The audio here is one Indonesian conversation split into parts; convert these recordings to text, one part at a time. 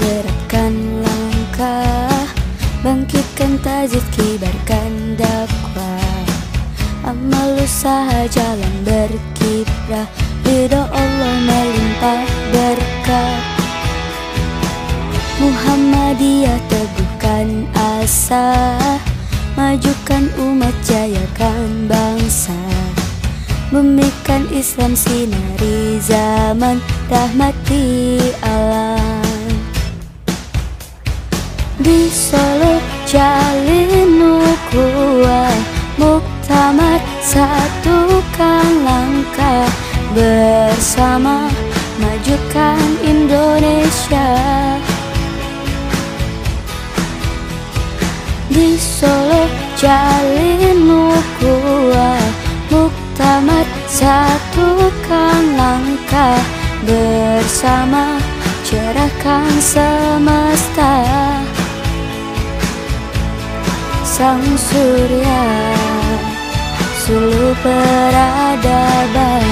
derapkan langkah Bangkitkan tajid kibarkan dakwah. Amal usaha jalan berkiprah Ridho Allah melimpah berkah. Muhammadiyah teguhkan asa Majukan umat jayakan bangsa. Bumikan Islam sinari zaman Rahmati alam Di Solo jalin ukhuwah Muktamar satukan langkah Bersama. Majukan Indonesia. Di Solo jalin ukhuwah Muktamar satukan langkah Bersama. Cerahkan semesta Sang surya Sulu peradaban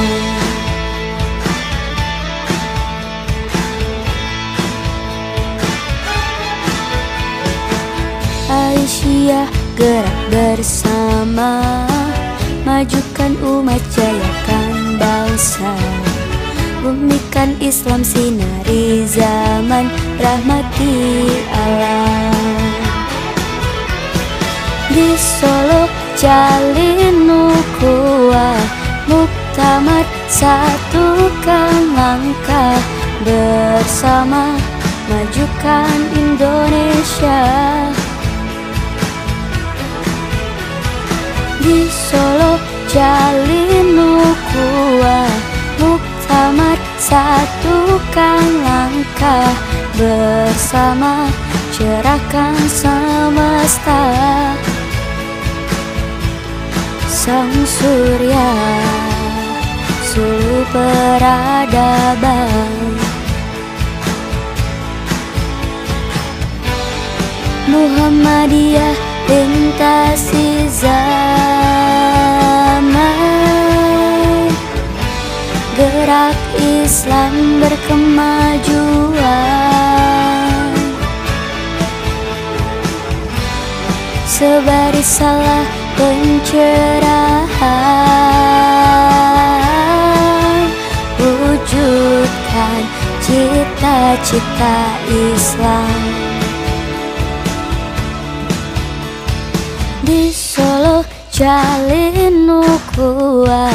Aisyah gerak bersama Majukan umat jayakan bangsa. Bumikan Islam sinari zaman Rahmati alam Di Solo jalin ukhuwah Muktamar satukan langkah Bersama majukan Indonesia. Di Solo jalin ukhuwah Muktamar satukan langkah Bersama cerahkan semesta surya Sulu peradaban. Muhammadiyah lintasi zaman. Gerak Islam berkemajuan. Sebari salah pencerahan. Wujudkan cita-cita Islam. Di Solo jalin ukhuwah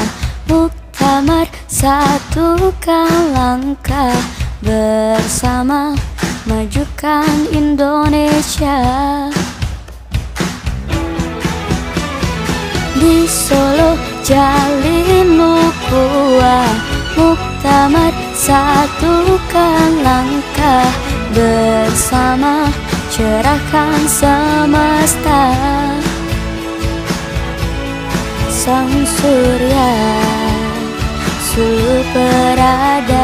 Muktamar satukan langkah Bersama majukan Indonesia Di Solo jalin ukhuwah Muktamar satukan langkah Bersama cerahkan semesta Sang surya Sulu peradaban